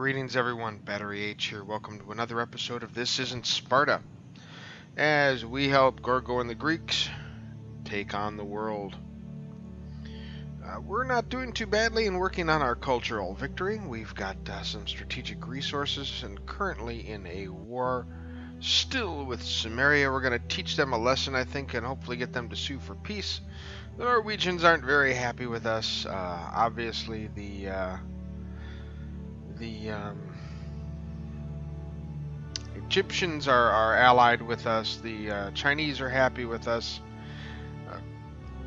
Greetings everyone, Battery H here. Welcome to another episode of This Isn't Sparta. As we help Gorgo and the Greeks take on the world. Uh, we're not doing too badly in working on our cultural victory. We've got uh, some strategic resources and currently in a war still with Sumeria. We're going to teach them a lesson, I think, and hopefully get them to sue for peace. The Norwegians aren't very happy with us. Uh, obviously, the uh, the um, Egyptians are, are allied with us. The uh, Chinese are happy with us. Uh,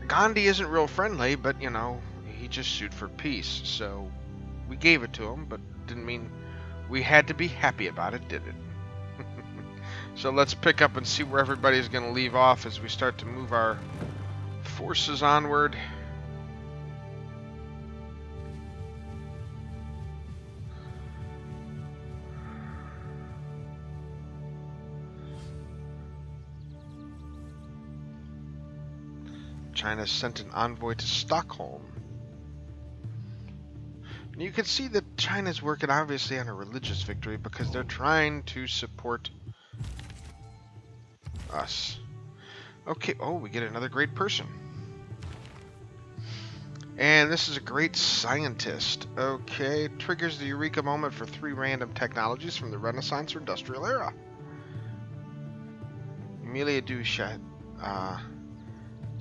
Gandhi isn't real friendly, but you know, he just sued for peace. So we gave it to him, but didn't mean we had to be happy about it, did it? so let's pick up and see where everybody's going to leave off as we start to move our forces onward. China sent an envoy to Stockholm. And you can see that China's working obviously on a religious victory because they're trying to support us. Okay, oh, we get another great person. And this is a great scientist. Okay, triggers the eureka moment for three random technologies from the Renaissance or Industrial era. Emilia du Chat, uh,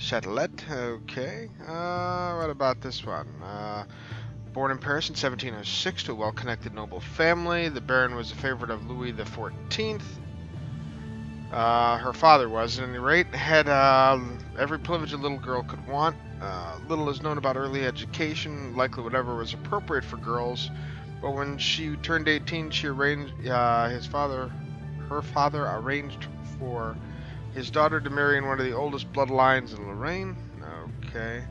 Chatelet, okay. Uh, what about this one? Uh, born in Paris in 1706 to a well-connected noble family, the Baron was a favorite of Louis XIV. Uh, her father was, at any rate, had uh, every privilege a little girl could want. Uh, little is known about early education, likely whatever was appropriate for girls. But when she turned 18, she arranged uh, his father, her father arranged for his daughter to marry in one of the oldest bloodlines in Lorraine. Okay.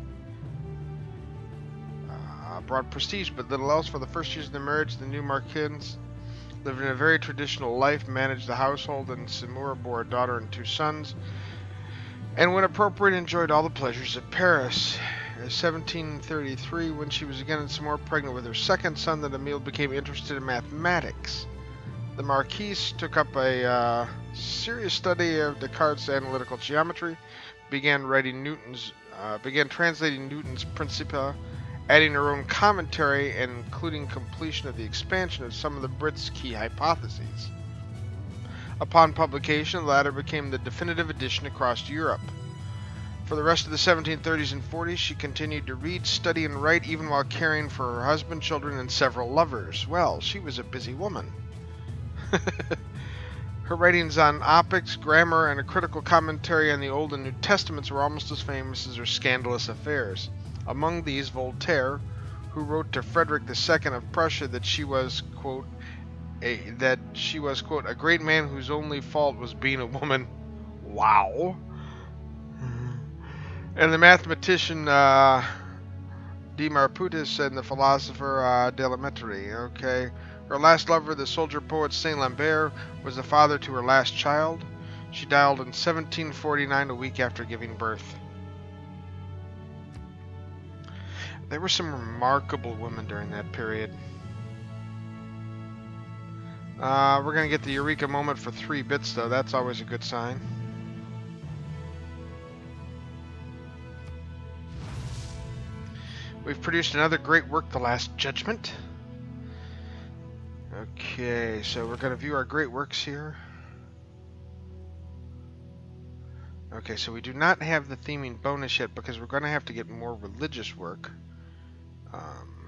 Uh, brought prestige, but little else. For the first years of their marriage, the new Marquins lived in a very traditional life, managed the household, and Simura bore a daughter and two sons, and when appropriate enjoyed all the pleasures of Paris. In 1733, when she was again in Samora pregnant with her second son, that Emile became interested in mathematics. The Marquise took up a uh, serious study of Descartes' analytical geometry, began writing Newton's, uh, began translating Newton's Principia adding her own commentary and including completion of the expansion of some of the Brits' key hypotheses. Upon publication, the latter became the definitive edition across Europe. For the rest of the 1730s and 40s, she continued to read, study, and write even while caring for her husband, children, and several lovers. Well, she was a busy woman. her writings on optics, grammar, and a critical commentary on the Old and New Testaments were almost as famous as her scandalous affairs. Among these, Voltaire, who wrote to Frederick II of Prussia that she was, quote, a, that she was, quote, a great man whose only fault was being a woman. Wow. And the mathematician uh, De and the philosopher uh, de La Mettrie. Okay. Her last lover, the soldier poet Saint Lambert, was the father to her last child. She died in 1749, a week after giving birth. There were some remarkable women during that period. Uh, we're going to get the Eureka moment for three bits, though. That's always a good sign. We've produced another great work, The Last Judgment. Okay, so we're going to view our great works here. Okay, so we do not have the theming bonus yet because we're going to have to get more religious work. Um,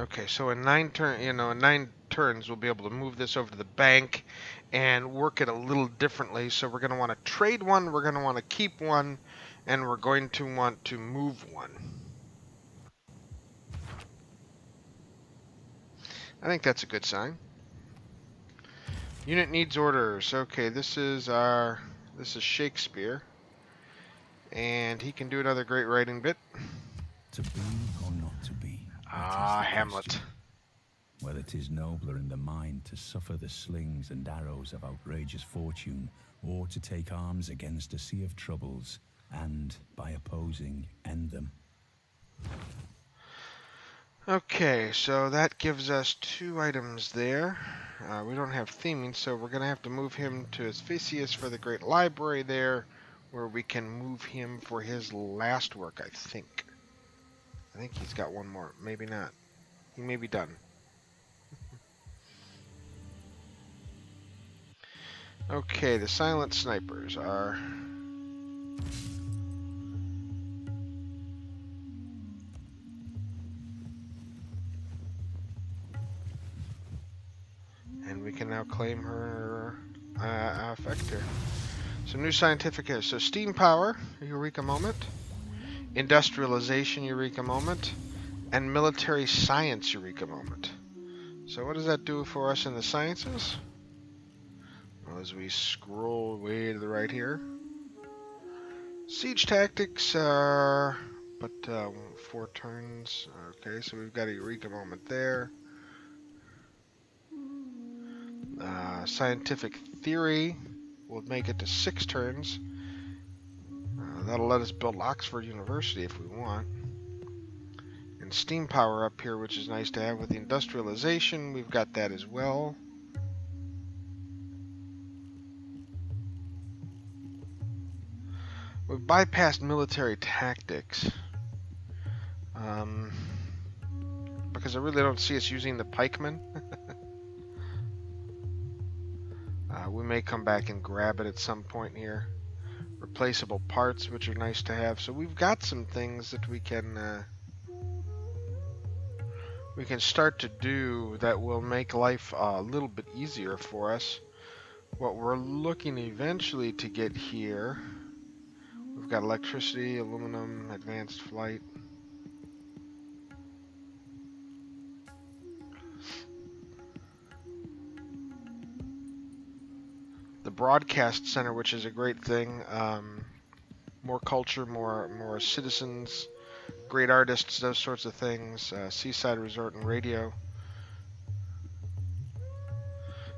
Okay, so in nine turn, you know, in nine turns, we'll be able to move this over to the bank and work it a little differently. So we're going to want to trade one, we're going to want to keep one, and we're going to want to move one. I think that's a good sign. Unit needs orders. Okay, this is our this is Shakespeare. And he can do another great writing bit. Ah, Hamlet. Whether Whether 'tis nobler in the mind to suffer the slings and arrows of outrageous fortune, or to take arms against a sea of troubles, and, by opposing, end them. Okay, so that gives us two items there. Uh, we don't have theming, so we're going to have to move him to Asphysius for the Great Library there, where we can move him for his last work, I think. I think he's got one more. Maybe not. He may be done. okay, the silent snipers are... And we can now claim her uh, effector. So new scientific is so steam power, Eureka moment, industrialization, Eureka moment, and military science, Eureka moment. So what does that do for us in the sciences? Well, as we scroll way to the right here, siege tactics, are, but uh, four turns. Okay, so we've got a Eureka moment there. Uh, scientific theory will make it to six turns. That'll let us build Oxford University if we want. And steam power up here, which is nice to have with the industrialization. We've got that as well. We've bypassed military tactics. Um, because I really don't see us using the pikemen. Uh, we may come back and grab it at some point here. Replaceable parts, which are nice to have. So we've got some things that we can uh, we can start to do that will make life a little bit easier for us. What we're looking eventually to get here, we've got electricity, aluminum, advanced flight. Broadcast center, which is a great thing. Um, more culture, more more citizens, great artists, those sorts of things. Uh, Seaside Resort and Radio.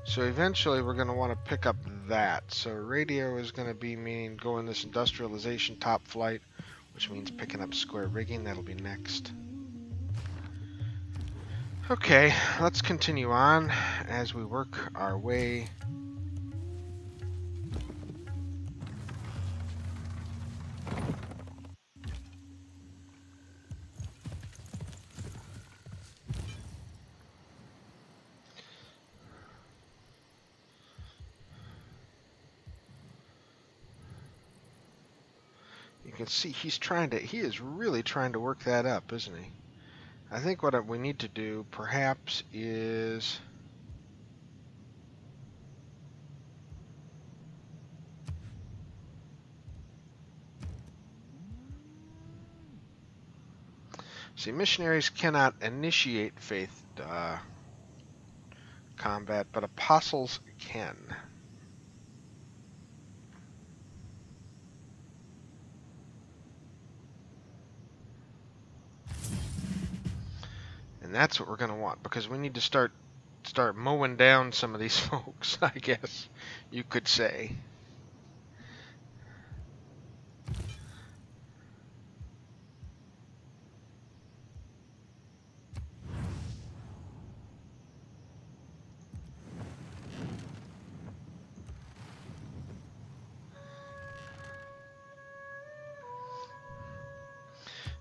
So eventually, we're going to want to pick up that. So radio is going to be meaning going this industrialization top flight, which means picking up square rigging. That'll be next. Okay, let's continue on as we work our way can see he's trying to, he is really trying to work that up, isn't he? I think what we need to do perhaps is See, missionaries cannot initiate faith uh, combat, but apostles can. And that's what we're going to want because we need to start start mowing down some of these folks, I guess you could say.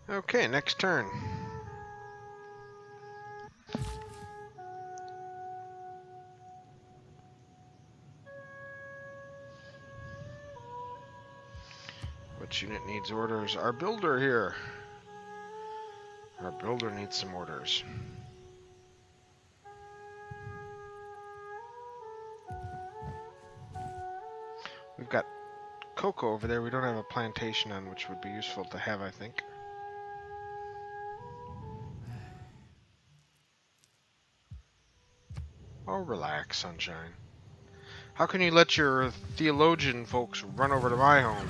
Okay, next turn. Unit needs orders? Our builder here. Our builder needs some orders. We've got cocoa over there we don't have a plantation on, which would be useful to have, I think. Oh, relax, sunshine. How can you let your theologian folks run over to my home?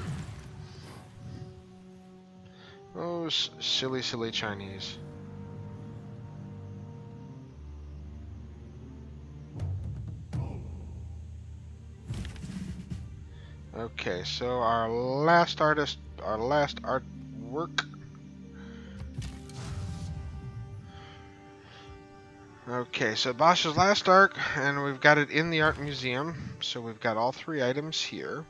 those silly, silly Chinese. Okay, so our last artist, our last artwork. Okay, so Bosch's last arc, and we've got it in the art museum. So we've got all three items here.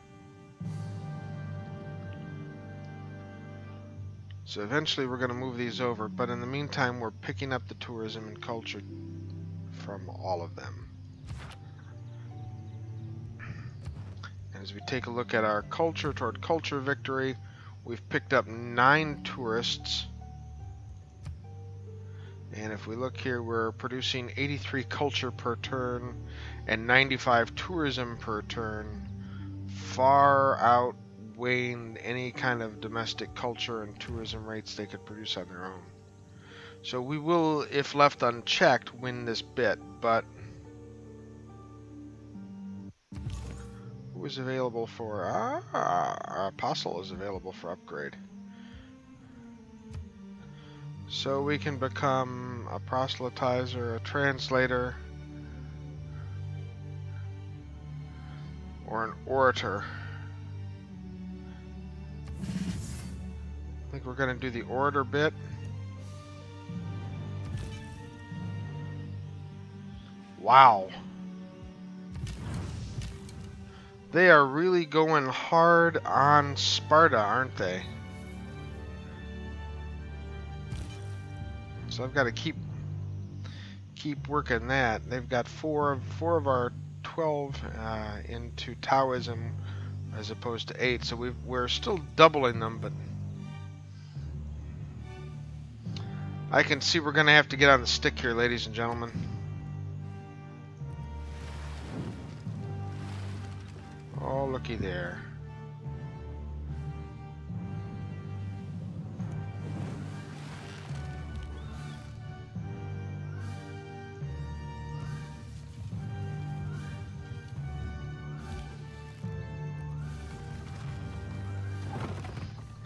Eventually we're going to move these over, but in the meantime we're picking up the tourism and culture from all of them. And As we take a look at our culture toward culture victory, we've picked up nine tourists. And if we look here, we're producing 83 culture per turn and 95 tourism per turn, far outweighing any kind of domestic culture and tourism rates they could produce on their own. So we will, if left unchecked, win this bit, but Who is available for... Ah, Apostle is available for upgrade. So we can become a proselytizer, a translator, or an orator. I think we're going to do the orator bit. Wow. They are really going hard on Sparta, aren't they? So I've got to keep keep working that. They've got four of four of our twelve uh, into Taoism as opposed to eight, so we we're still doubling them, but I can see we're going to have to get on the stick here, ladies and gentlemen. Oh, looky there.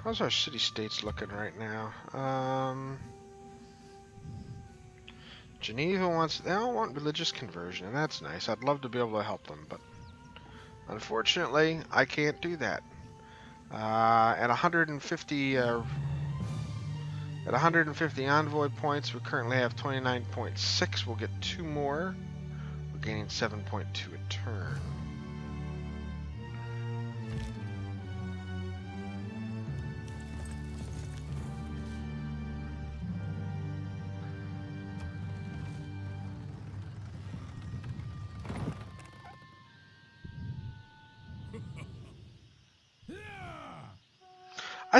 How's our city-states looking right now? Um, Geneva wants, they all want religious conversion, and that's nice. I'd love to be able to help them, but Unfortunately, I can't do that. Uh, at 150 uh, at 150 envoy points, we currently have 29.6. We'll get two more. We're gaining 7.2 a turn.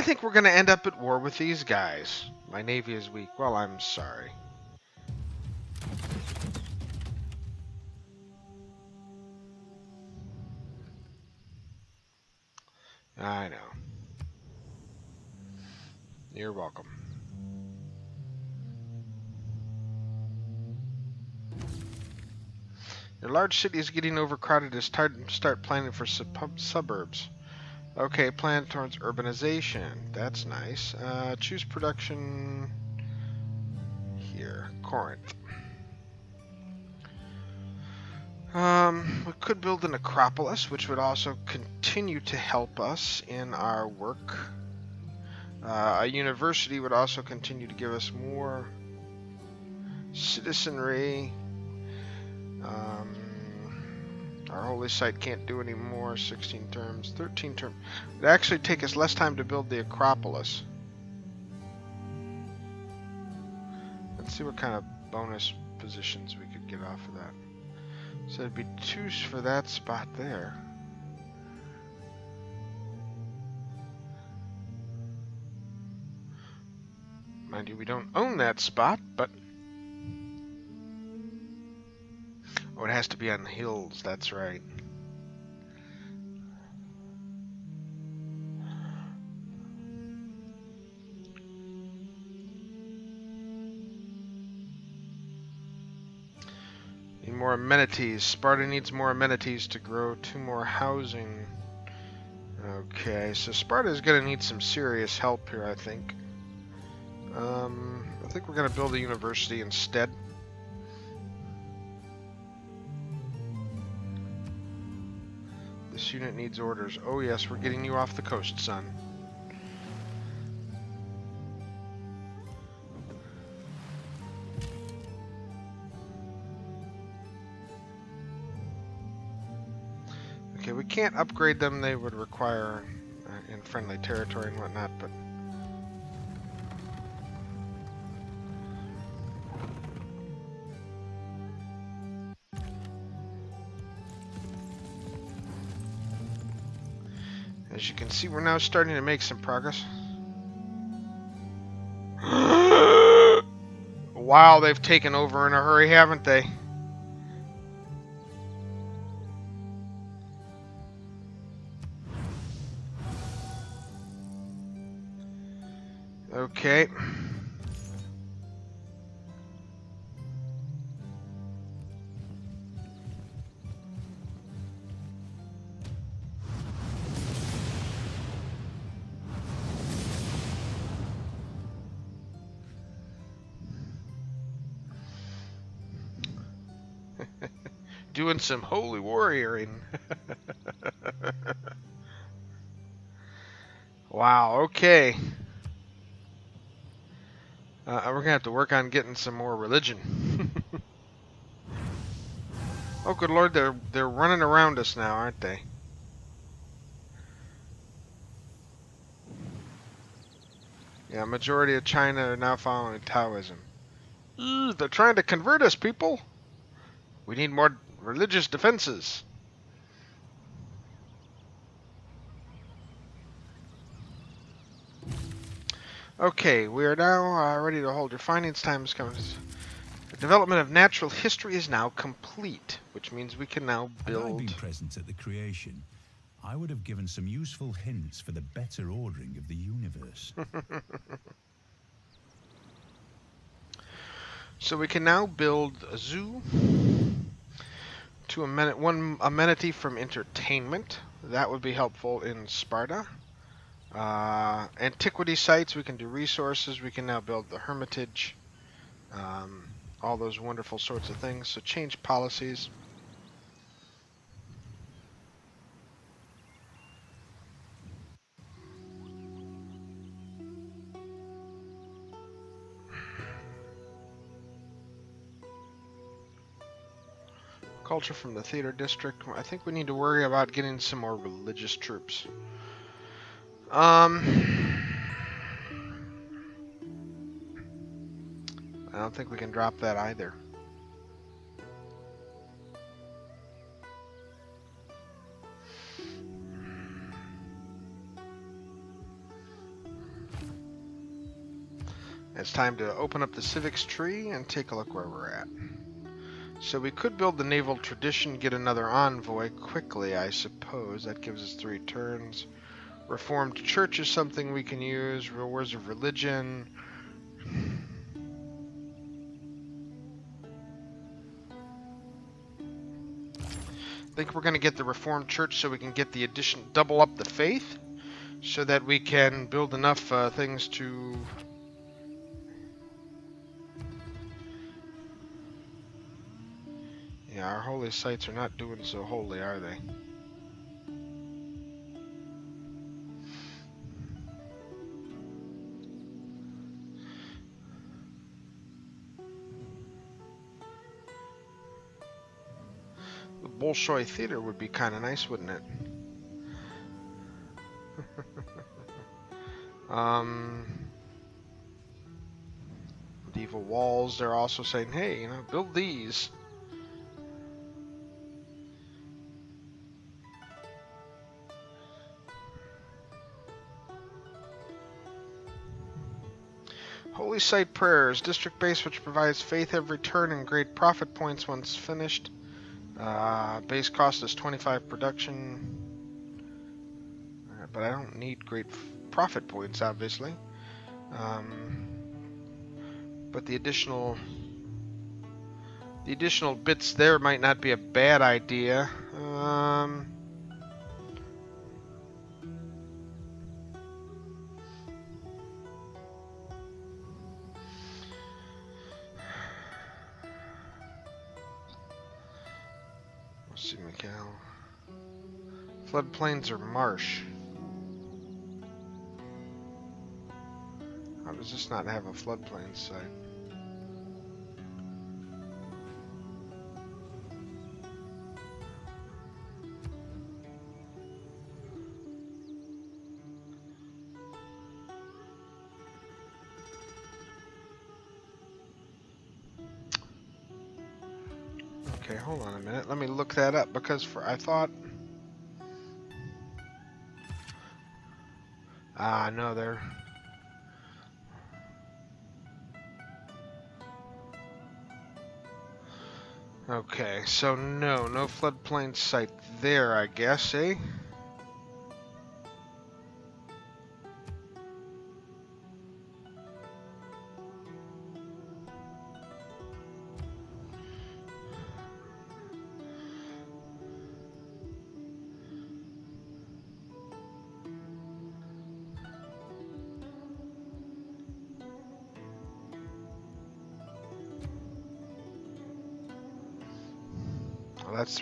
Think we're going to end up at war with these guys. My navy is weak. Well, I'm sorry. I know. You're welcome. Your large city is getting overcrowded. To start planning for sub suburbs. Okay, plan towards urbanization. That's nice. Uh, choose production here. Corinth. Um, we could build an Acropolis, which would also continue to help us in our work. Uh, a university would also continue to give us more citizenry. Um, our holy site can't do any more. 16 terms, 13 terms. It'd actually take us less time to build the Acropolis. Let's see what kind of bonus positions we could get off of that. So it'd be two for that spot there. Mind you, we don't own that spot, but Oh, it has to be on the hills, that's right. Need more amenities. Sparta needs more amenities to grow two more housing. Okay, so Sparta is going to need some serious help here, I think. Um, I think we're going to build a university instead. This unit needs orders. Oh yes, we're getting you off the coast, son. Okay, we can't upgrade them. They would require uh, in friendly territory and whatnot, but see, we're now starting to make some progress. wow, they've taken over in a hurry, haven't they? Okay. Doing some holy warrioring. wow, okay. Uh, we're gonna have to work on getting some more religion. oh, good lord, they're they're running around us now, aren't they? Yeah, majority of China are now following Taoism. Ew, they're trying to convert us, people. We need more religious defenses. Okay, we are now uh, ready to hold your finance Time is coming. The development of natural history is now complete, which means we can now build. Had I been present at the creation, I would have given some useful hints for the better ordering of the universe. so we can now build a zoo amen one amenity from entertainment. That would be helpful in Sparta. Uh, antiquity sites, we can do resources. We can now build the Hermitage. Um, all those wonderful sorts of things. So change policies. Culture from the theater district. I think we need to worry about getting some more religious troops. Um, I don't think we can drop that either. It's time to open up the civics tree and take a look where we're at. So we could build the naval tradition, get another envoy quickly, I suppose. That gives us three turns. Reformed church is something we can use. Wars of religion. I think we're going to get the Reformed Church so we can get the addition, double up the faith, so that we can build enough uh, things to Yeah, our holy sites are not doing so holy, are they? The Bolshoi Theater would be kind of nice, wouldn't it? um, medieval walls, they're also saying, hey, you know, build these. Site Prayers, district base which provides faith every turn and great prophet points once finished. Uh, base cost is 25 production. Uh, but I don't need great prophet points, obviously. Um, but the additional the additional bits there might not be a bad idea. Um, Floodplains or marsh? How does this not have a floodplain site? Okay, hold on a minute. Let me look that up because for I thought Ah, no, they're Okay, so no, no floodplain site there, I guess, eh?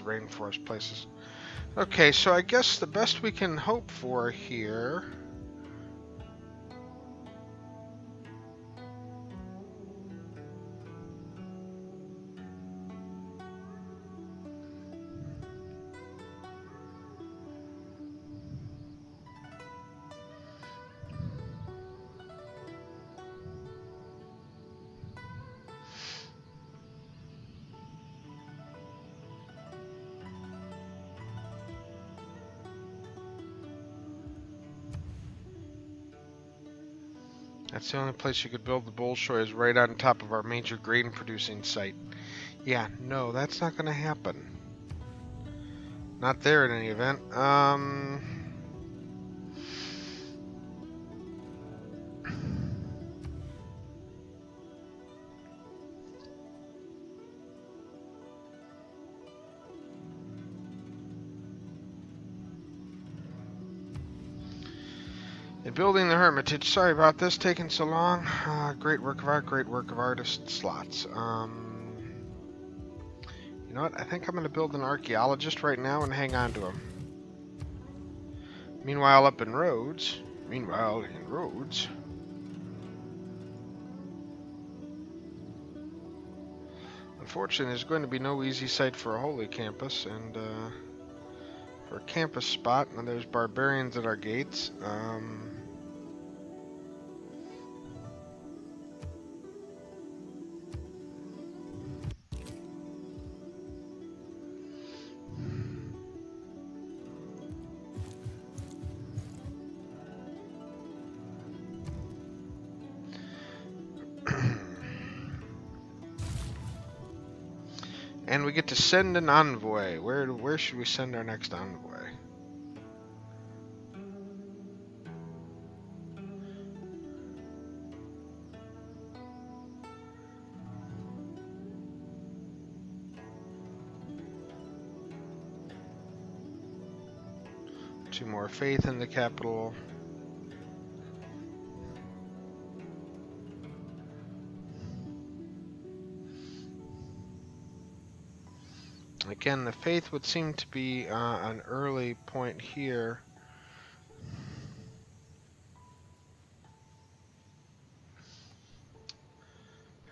Rainforest places. Okay, so I guess the best we can hope for here... That's the only place you could build the Bolshoi is right on top of our major grain producing site. Yeah, no, that's not going to happen. Not there in any event. Um... building the Hermitage, sorry about this taking so long. Uh, great work of art, great work of artist slots. Um, you know what? I think I'm going to build an archaeologist right now and hang on to him. Meanwhile, up in Rhodes, meanwhile in Rhodes, unfortunately, there's going to be no easy site for a holy campus, and uh, for a campus spot, and there's barbarians at our gates. Um, to send an envoy. Where where should we send our next envoy? Two more faith in the capital. Again, the faith would seem to be uh, an early point here.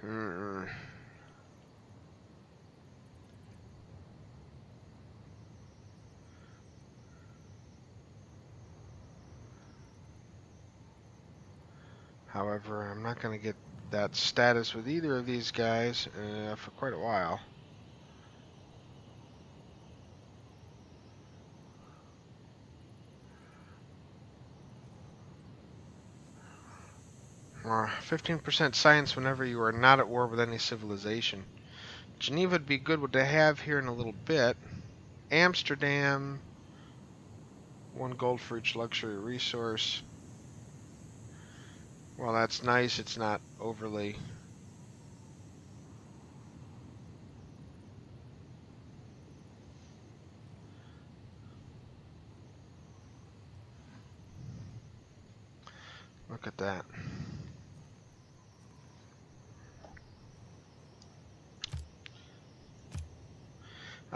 Hmm. However, I'm not going to get that status with either of these guys uh, for quite a while. Or 15% science whenever you are not at war with any civilization. Geneva would be good to have here in a little bit. Amsterdam. One gold for each luxury resource. Well, that's nice. It's not overly... Look at that.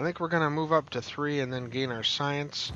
I think we're going to move up to three and then gain our science.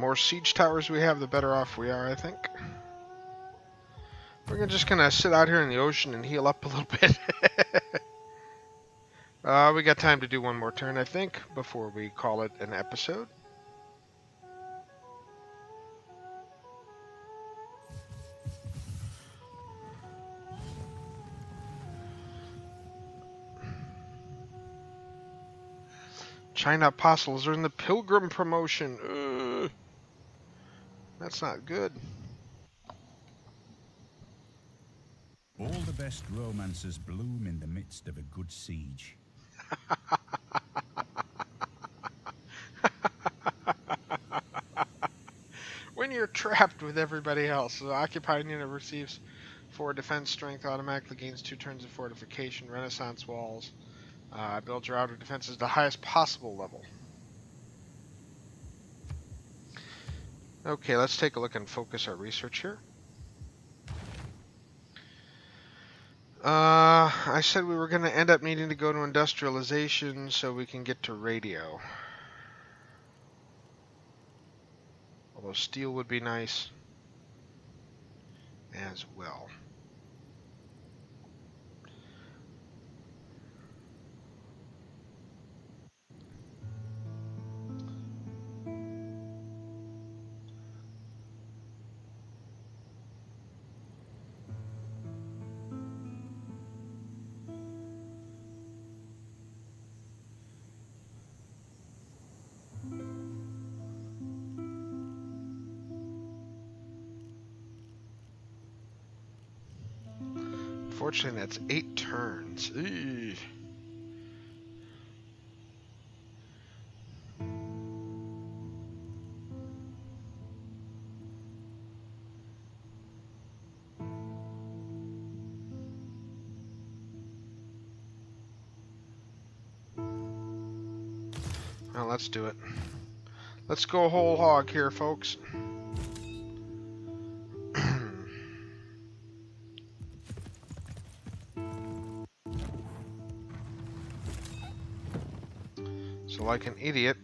More siege towers we have, the better off we are, I think. We're just gonna sit out here in the ocean and heal up a little bit. uh, we got time to do one more turn, I think, before we call it an episode. China Apostles are in the Pilgrim promotion. Ugh. That's not good. All the best romances bloom in the midst of a good siege. when you're trapped with everybody else, the occupied unit receives 4 defense strength, automatically gains 2 turns of fortification, renaissance walls. Uh, build your outer defenses to the highest possible level. Okay, let's take a look and focus our research here. Uh, I said we were going to end up needing to go to industrialization so we can get to radio. Although steel would be nice as well. Unfortunately, that's eight turns. Eey. Well, let's do it. Let's go whole hog here, folks. Like an idiot,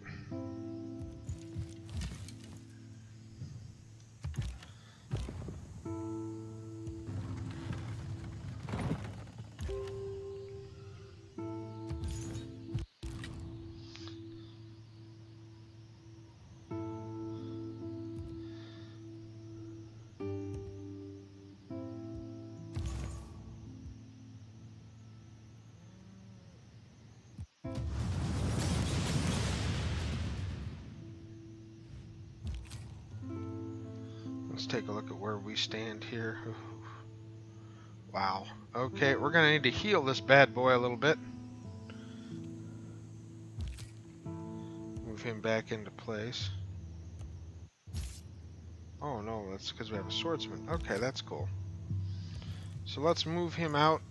Take a look at where we stand here. Wow. Okay, we're going to need to heal this bad boy a little bit. Move him back into place. Oh no, that's because we have a swordsman. Okay, that's cool. So let's move him out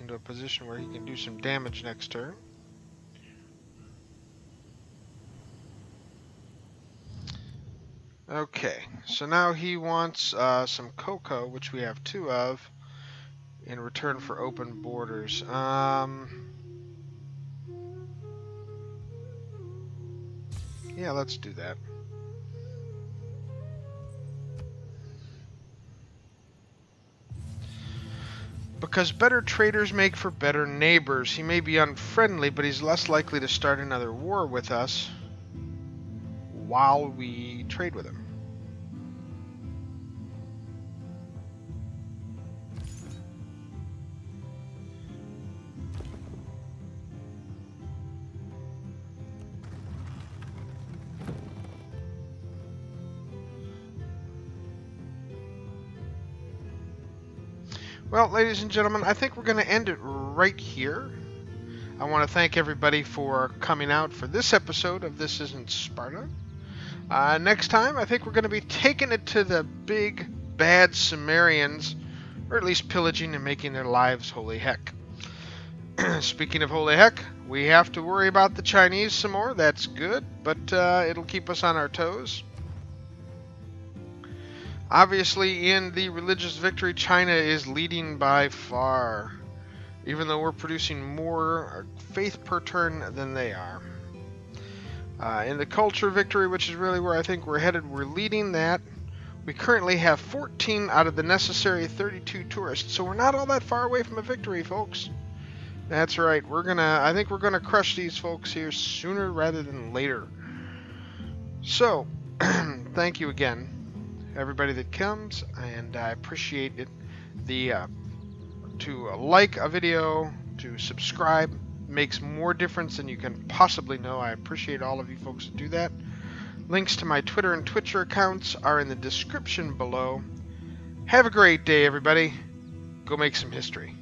into a position where he can do some damage next turn. Okay, so now he wants uh, some cocoa, which we have two of, in return for open borders. Um, yeah, let's do that. Because better traders make for better neighbors. He may be unfriendly, but he's less likely to start another war with us while we trade with him. Well, ladies and gentlemen, I think we're going to end it right here. I want to thank everybody for coming out for this episode of This Isn't Sparta. Uh, next time, I think we're going to be taking it to the big, bad Sumerians, or at least pillaging and making their lives holy heck. Speaking of holy heck, we have to worry about the Chinese some more. That's good, but uh, it'll keep us on our toes. Obviously, in the religious victory, China is leading by far, even though we're producing more faith per turn than they are. Uh, in the culture victory, which is really where I think we're headed, we're leading that. We currently have 14 out of the necessary 32 tourists, so we're not all that far away from a victory, folks. That's right. We're gonna. I think we're gonna crush these folks here sooner rather than later. So, thank you again, everybody that comes, and I appreciate it. The uh, to like a video, to subscribe makes more difference than you can possibly know. I appreciate all of you folks that do that. Links to my Twitter and Twitcher accounts are in the description below. Have a great day, everybody. Go make some history.